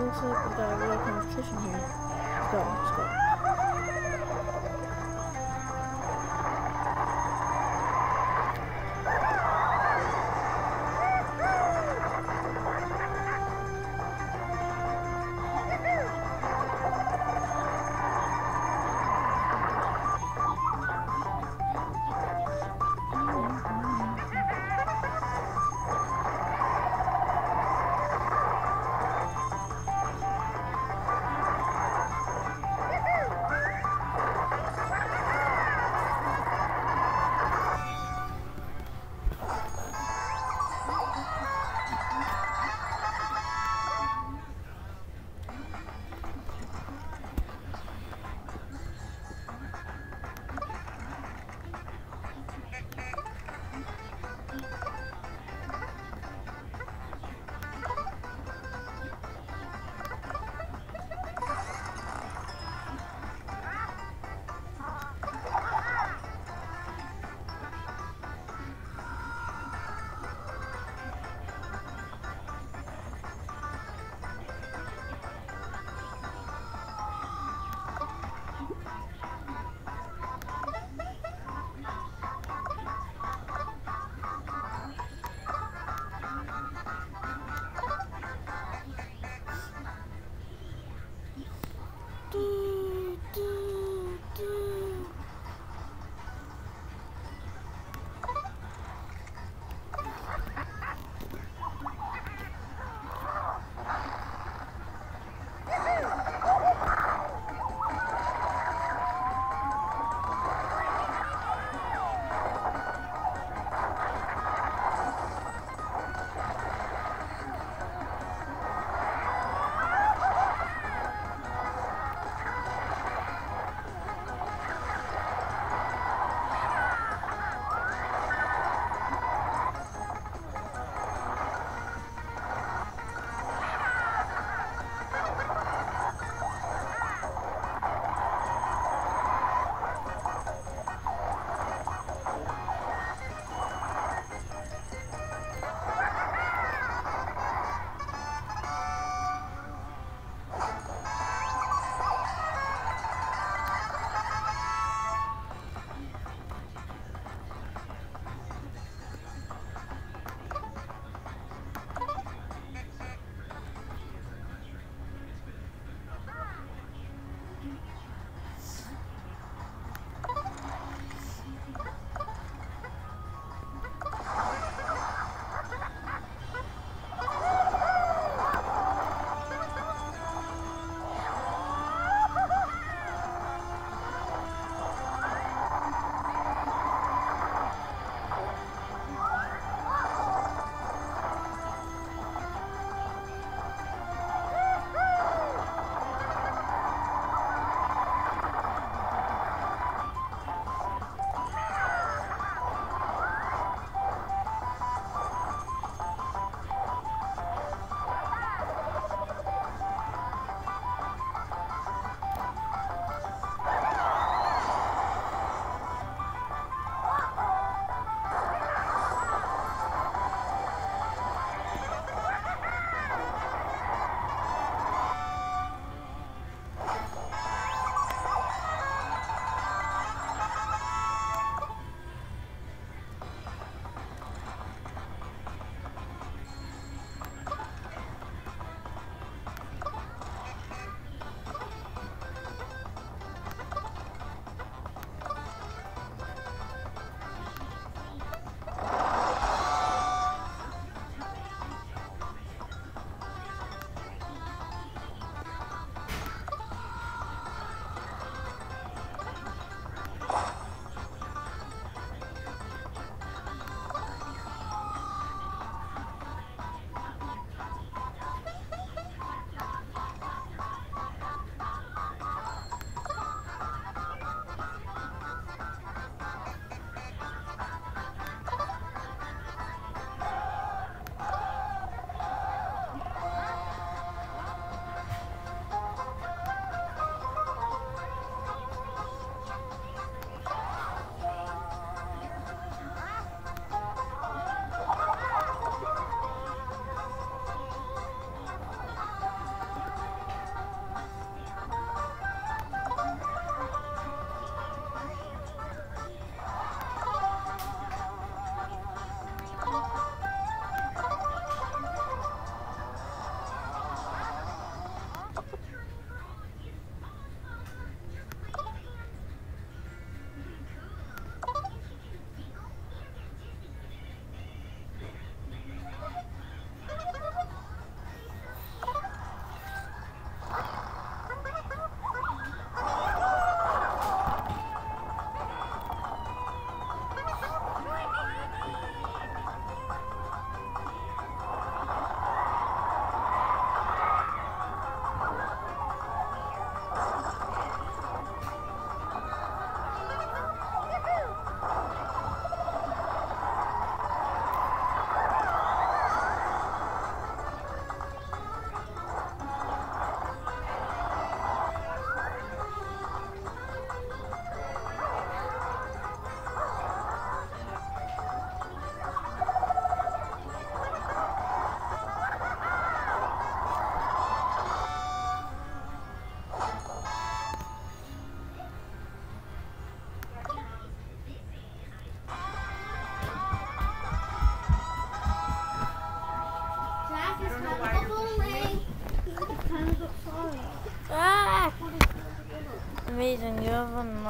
Looks like we got a real competition here. Let's go, let's go.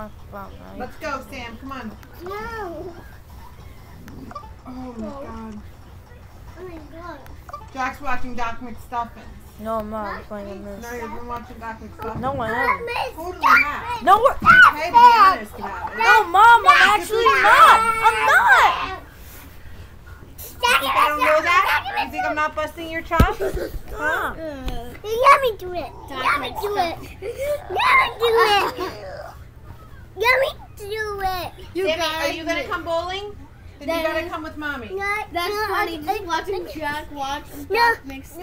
You have right? Let's go, Sam. Come on. No. Oh my god. Oh my god. Jack's watching Doc McStuffins. No, I'm not. I'm playing a miss. No, you've been watching Doc McStuffins. No, I haven't. Totally have. No, we're, Okay, be honest about it. no, Mom, I'm actually not. I'm not. You think I don't know that? You think I'm not busting your chops? Mom. Let me do it. Let me do it. Let me do it. Let me do it. You Sammy, are you gonna come bowling? Then you gotta come with mommy. No, That's no, funny. I- Just I- watching Jack watch No, Doc mix no.